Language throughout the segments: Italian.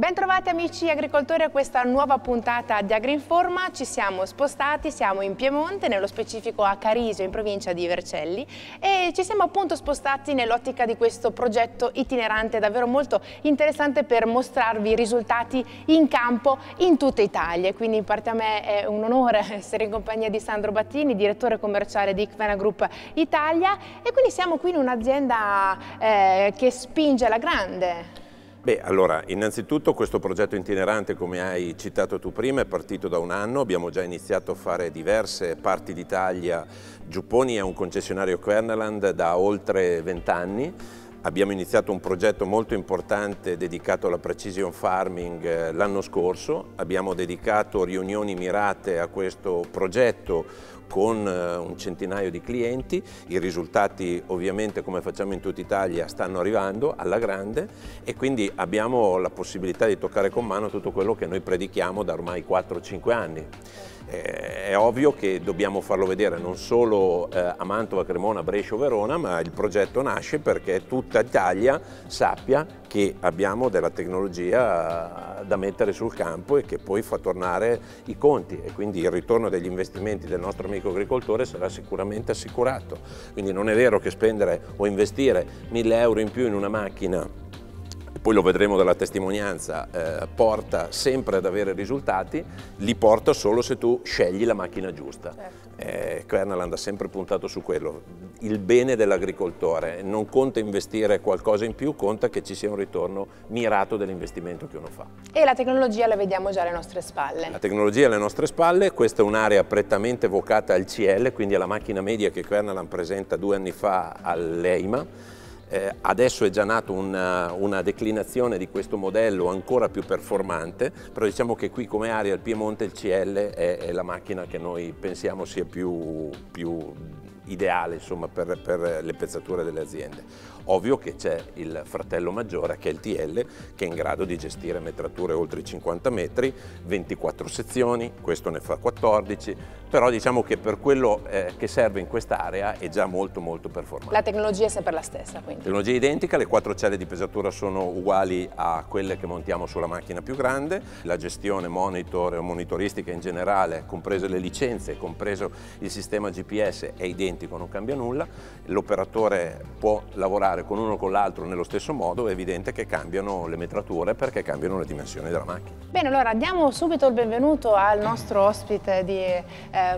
Bentrovati amici agricoltori a questa nuova puntata di AgriInforma. Ci siamo spostati, siamo in Piemonte, nello specifico a Carisio, in provincia di Vercelli e ci siamo appunto spostati nell'ottica di questo progetto itinerante davvero molto interessante per mostrarvi i risultati in campo in tutta Italia. Quindi in parte a me è un onore essere in compagnia di Sandro Battini, direttore commerciale di Icvena Group Italia e quindi siamo qui in un'azienda eh, che spinge alla grande Beh, allora, innanzitutto questo progetto itinerante, come hai citato tu prima, è partito da un anno, abbiamo già iniziato a fare diverse parti d'Italia. Giupponi è un concessionario Querneland da oltre vent'anni, Abbiamo iniziato un progetto molto importante dedicato alla precision farming eh, l'anno scorso, abbiamo dedicato riunioni mirate a questo progetto con eh, un centinaio di clienti, i risultati ovviamente come facciamo in tutta Italia stanno arrivando alla grande e quindi abbiamo la possibilità di toccare con mano tutto quello che noi predichiamo da ormai 4-5 anni. Eh, è ovvio che dobbiamo farlo vedere non solo eh, a Mantova, Cremona, Brescia o Verona, ma il progetto nasce perché tutta Italia sappia che abbiamo della tecnologia da mettere sul campo e che poi fa tornare i conti e quindi il ritorno degli investimenti del nostro amico agricoltore sarà sicuramente assicurato. Quindi non è vero che spendere o investire 1000 euro in più in una macchina poi lo vedremo dalla testimonianza, eh, porta sempre ad avere risultati, li porta solo se tu scegli la macchina giusta. Certo. Eh, Kernel ha sempre puntato su quello, il bene dell'agricoltore, non conta investire qualcosa in più, conta che ci sia un ritorno mirato dell'investimento che uno fa. E la tecnologia la vediamo già alle nostre spalle. La tecnologia alle nostre spalle, questa è un'area prettamente vocata al CL, quindi alla macchina media che Kernel presenta due anni fa all'EIMA, eh, adesso è già nata una, una, declinazione di questo modello ancora più performante, però diciamo che qui come area il Piemonte il CL è, è la macchina che noi pensiamo sia più, più ideale insomma, per, per, le pezzature delle aziende. Ovvio che c'è il fratello maggiore che è il TL che è in grado di gestire metrature oltre i 50 metri, 24 sezioni, questo ne fa 14, però diciamo che per quello eh, che serve in quest'area è già molto molto performante. La tecnologia è sempre la stessa quindi? Tecnologia identica, le quattro celle di pesatura sono uguali a quelle che montiamo sulla macchina più grande, la gestione monitor e monitoristica in generale, comprese le licenze, compreso il sistema GPS è identico, non cambia nulla, l'operatore può lavorare con uno o con l'altro nello stesso modo è evidente che cambiano le metrature perché cambiano le dimensioni della macchina. Bene, allora diamo subito il benvenuto al nostro ospite di eh,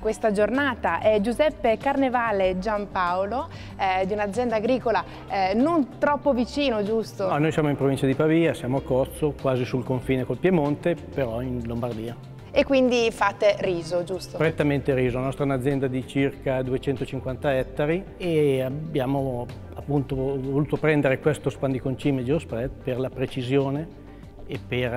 questa giornata, è Giuseppe Carnevale Giampaolo eh, di un'azienda agricola eh, non troppo vicino, giusto? No, noi siamo in provincia di Pavia, siamo a Cozzo, quasi sul confine col Piemonte, però in Lombardia. E quindi fate riso, giusto? Prettamente riso, la nostra è un'azienda di circa 250 ettari e abbiamo appunto voluto prendere questo spandiconcime Geospread per la precisione e per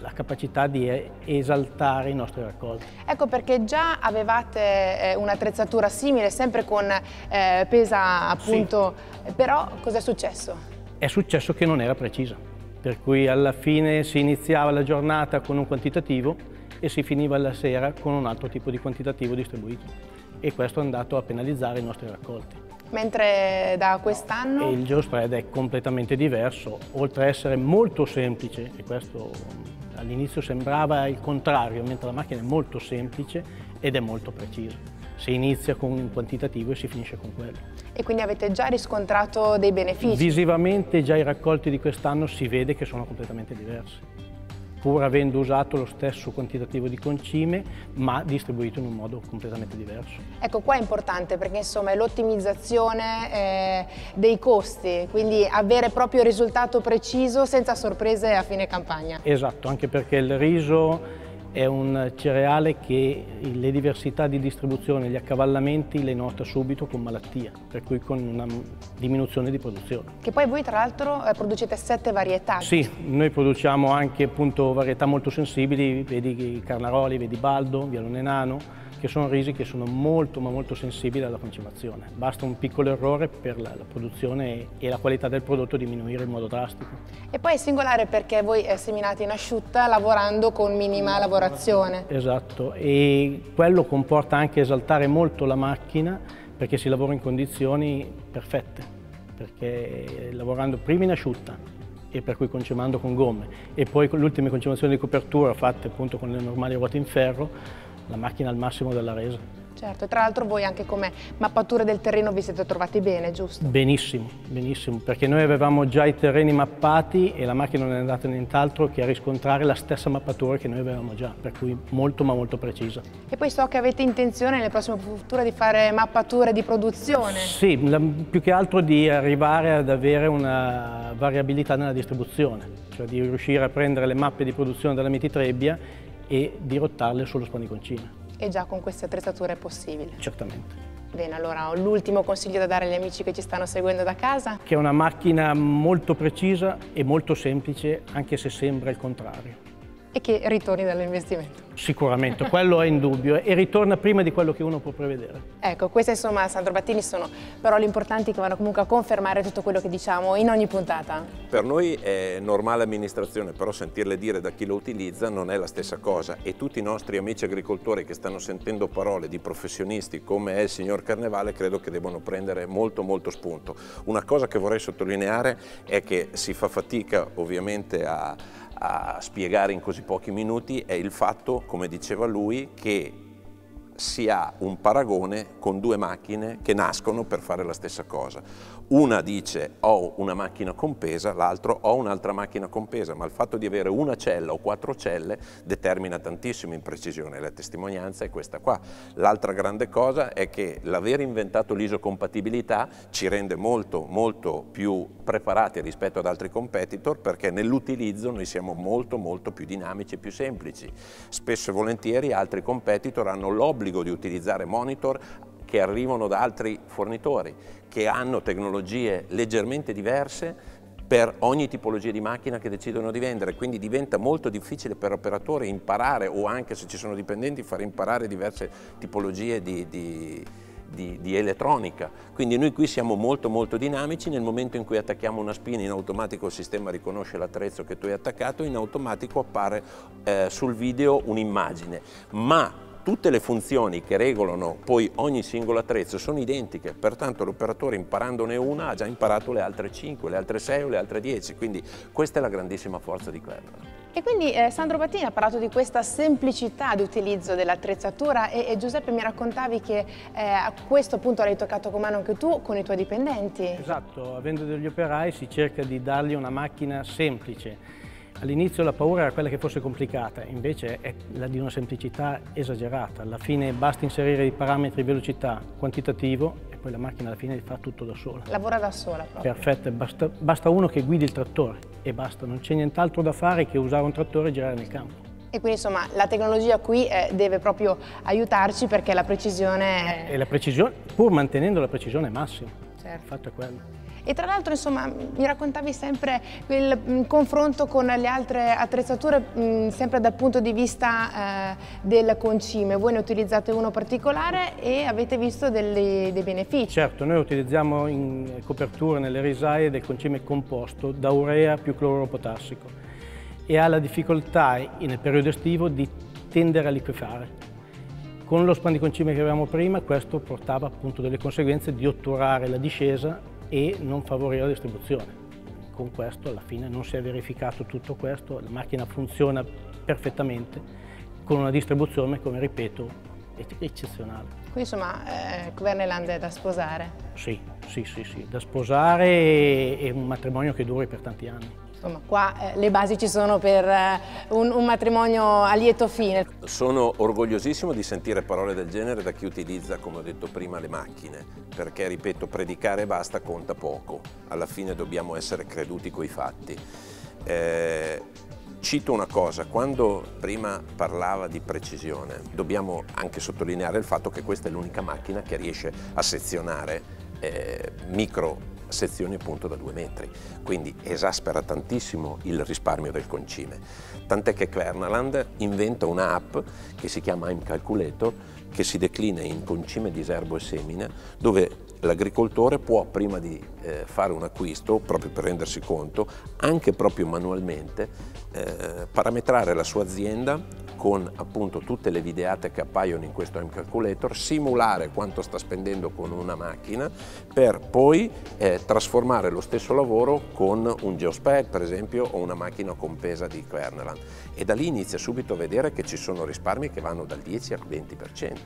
la capacità di esaltare i nostri raccolti. Ecco perché già avevate eh, un'attrezzatura simile, sempre con eh, pesa appunto, sì. però cos'è successo? È successo che non era precisa, per cui alla fine si iniziava la giornata con un quantitativo e si finiva la sera con un altro tipo di quantitativo distribuito e questo è andato a penalizzare i nostri raccolti. Mentre da quest'anno? Il geospread è completamente diverso, oltre a essere molto semplice, e questo all'inizio sembrava il contrario, mentre la macchina è molto semplice ed è molto precisa. Si inizia con un quantitativo e si finisce con quello. E quindi avete già riscontrato dei benefici? Visivamente già i raccolti di quest'anno si vede che sono completamente diversi pur avendo usato lo stesso quantitativo di concime, ma distribuito in un modo completamente diverso. Ecco, qua è importante perché insomma è l'ottimizzazione eh, dei costi, quindi avere proprio il risultato preciso senza sorprese a fine campagna. Esatto, anche perché il riso è un cereale che le diversità di distribuzione, gli accavallamenti le nota subito con malattia, per cui con una diminuzione di produzione. Che poi voi tra l'altro eh, producete sette varietà. Sì, noi produciamo anche appunto varietà molto sensibili, vedi Carnaroli, vedi Baldo, Vialone Nano, che sono risi che sono molto ma molto sensibili alla concimazione. Basta un piccolo errore per la, la produzione e la qualità del prodotto diminuire in modo drastico. E poi è singolare perché voi eh, seminate in asciutta lavorando con minima lavorazione. Esatto, e quello comporta anche esaltare molto la macchina perché si lavora in condizioni perfette, perché lavorando prima in asciutta e per cui concimando con gomme e poi con le ultime concimazioni di copertura fatte appunto con le normali ruote in ferro, la macchina al massimo della resa. Certo, e tra l'altro voi anche come mappature del terreno vi siete trovati bene, giusto? Benissimo, benissimo, perché noi avevamo già i terreni mappati e la macchina non è andata nient'altro che a riscontrare la stessa mappatura che noi avevamo già, per cui molto ma molto precisa. E poi so che avete intenzione nelle prossime future di fare mappature di produzione? Sì, più che altro di arrivare ad avere una variabilità nella distribuzione, cioè di riuscire a prendere le mappe di produzione della Mititrebbia e dirottarle sullo spaniconcino e già con queste attrezzature è possibile. Certamente. Bene, allora l'ultimo consiglio da dare agli amici che ci stanno seguendo da casa? Che è una macchina molto precisa e molto semplice, anche se sembra il contrario e che ritorni dall'investimento. Sicuramente, quello è indubbio e ritorna prima di quello che uno può prevedere. Ecco, queste insomma Sandro Battini sono parole importanti che vanno comunque a confermare tutto quello che diciamo in ogni puntata. Per noi è normale amministrazione, però sentirle dire da chi lo utilizza non è la stessa cosa e tutti i nostri amici agricoltori che stanno sentendo parole di professionisti come è il signor Carnevale credo che debbano prendere molto molto spunto. Una cosa che vorrei sottolineare è che si fa fatica ovviamente a a spiegare in così pochi minuti è il fatto, come diceva lui, che si ha un paragone con due macchine che nascono per fare la stessa cosa. Una dice ho una macchina compesa, l'altro ho un'altra macchina compesa, ma il fatto di avere una cella o quattro celle determina tantissimo in precisione, la testimonianza è questa qua. L'altra grande cosa è che l'aver inventato l'isocompatibilità ci rende molto molto più preparati rispetto ad altri competitor perché nell'utilizzo noi siamo molto molto più dinamici e più semplici. Spesso e volentieri altri competitor hanno l'obbligo di utilizzare monitor che arrivano da altri fornitori, che hanno tecnologie leggermente diverse per ogni tipologia di macchina che decidono di vendere, quindi diventa molto difficile per l'operatore imparare o anche se ci sono dipendenti far imparare diverse tipologie di, di, di, di, elettronica. Quindi noi qui siamo molto molto dinamici, nel momento in cui attacchiamo una spina in automatico il sistema riconosce l'attrezzo che tu hai attaccato, in automatico appare eh, sul video un'immagine, ma tutte le funzioni che regolano poi ogni singolo attrezzo sono identiche, pertanto l'operatore imparandone una ha già imparato le altre 5, le altre 6 o le altre 10, quindi questa è la grandissima forza di Kernel. E quindi eh, Sandro Battini ha parlato di questa semplicità di utilizzo dell'attrezzatura e, e, Giuseppe mi raccontavi che eh, a questo punto l'hai toccato con mano anche tu con i tuoi dipendenti. Esatto, avendo degli operai si cerca di dargli una macchina semplice All'inizio la paura era quella che fosse complicata, invece è la di una semplicità esagerata. Alla fine basta inserire i parametri velocità, quantitativo e poi la macchina alla fine fa tutto da sola. Lavora da sola proprio. Perfetto, basta, basta uno che guidi il trattore e basta, non c'è nient'altro da fare che usare un trattore e girare nel campo. E quindi insomma la tecnologia qui eh, deve proprio aiutarci perché la precisione... E la precisione, pur mantenendo la precisione massima. Certo. Il fatto è quello. E tra l'altro insomma mi raccontavi sempre il mm, confronto con le altre attrezzature mh, mm, sempre dal punto di vista eh, del concime. Voi ne utilizzate uno particolare e avete visto delle, dei benefici. Certo, noi utilizziamo in copertura nelle risaie del concime composto da urea più cloruro potassico e ha la difficoltà nel periodo estivo di tendere a liquefare. Con lo spandiconcime che avevamo prima questo portava appunto delle conseguenze di otturare la discesa e non favorire la distribuzione. Con questo alla fine non si è verificato tutto questo, la macchina funziona perfettamente con una distribuzione, come ripeto, eccezionale. Quindi insomma eh, Kverneland è da sposare? Sì, sì, sì, sì, da sposare e, e un matrimonio che duri per tanti anni. Insomma, qua eh, le basi ci sono per eh, un, un, matrimonio a lieto fine. Sono orgogliosissimo di sentire parole del genere da chi utilizza, come ho detto prima, le macchine, perché, ripeto, predicare e basta conta poco. Alla fine dobbiamo essere creduti coi fatti. Eh, cito una cosa, quando prima parlava di precisione, dobbiamo anche sottolineare il fatto che questa è l'unica macchina che riesce a sezionare eh, micro sezioni appunto da due metri, quindi esaspera tantissimo il risparmio del concime. Tant'è che Kvernaland inventa un'app che si chiama I'm Calculator che si declina in concime di serbo e semina, dove l'agricoltore può prima di eh, fare un acquisto, proprio per rendersi conto, anche proprio manualmente, eh, parametrare la sua azienda con appunto tutte le videate che appaiono in questo M Calculator, simulare quanto sta spendendo con una macchina per poi eh, trasformare lo stesso lavoro con un Geospec per esempio o una macchina compesa di Kverneland. E da lì inizia subito a vedere che ci sono risparmi che vanno dal 10 al 20%,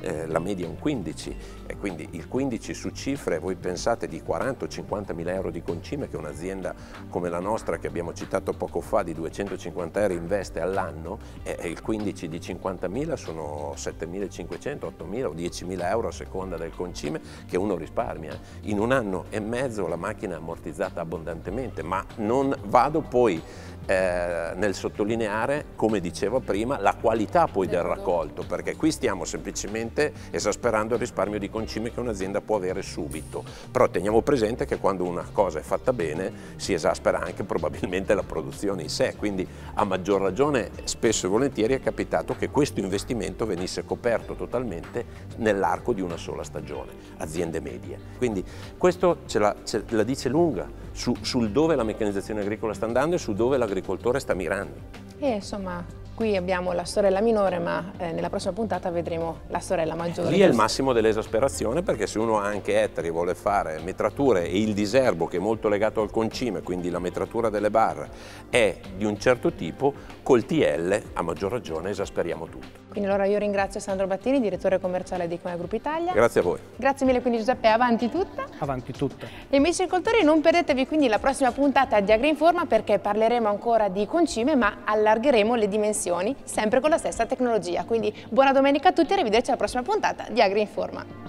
eh, la media è un 15 e quindi il 15 su cifre voi pensate di 40 o 50 mila euro di concime che un'azienda come la nostra che abbiamo citato poco fa di 250 euro investe all'anno è il 15 di 50.000 sono 7.500, 8.000 o 10.000 euro a seconda del concime che uno risparmia. In un anno e mezzo la macchina è ammortizzata abbondantemente, ma non vado poi eh, nel sottolineare, come dicevo prima, la qualità poi del raccolto, perché qui stiamo semplicemente esasperando il risparmio di concime che un'azienda può avere subito. Però teniamo presente che quando una cosa è fatta bene si esaspera anche probabilmente la produzione in sé, quindi a maggior ragione spesso e volentieri è capitato che questo investimento venisse coperto totalmente nell'arco di una sola stagione, aziende medie. Quindi questo ce la, ce la dice lunga su, sul dove la meccanizzazione agricola sta andando e su dove l'agricoltore sta mirando. E insomma, Qui abbiamo la sorella minore, ma eh, nella prossima puntata vedremo la sorella maggiore. Lì è il massimo dell'esasperazione perché se uno ha anche ettari e vuole fare metrature e il diserbo che è molto legato al concime, quindi la metratura delle barre, è di un certo tipo, col TL a maggior ragione esasperiamo tutto. Quindi allora io ringrazio Sandro Battini, direttore commerciale di Come Group Italia. Grazie a voi. Grazie mille quindi Giuseppe, avanti tutta. Avanti tutta. E amici agricoltori non perdetevi quindi la prossima puntata di AgriInforma perché parleremo ancora di concime ma allargheremo le dimensioni sempre con la stessa tecnologia. Quindi buona domenica a tutti e arrivederci alla prossima puntata di AgriInforma.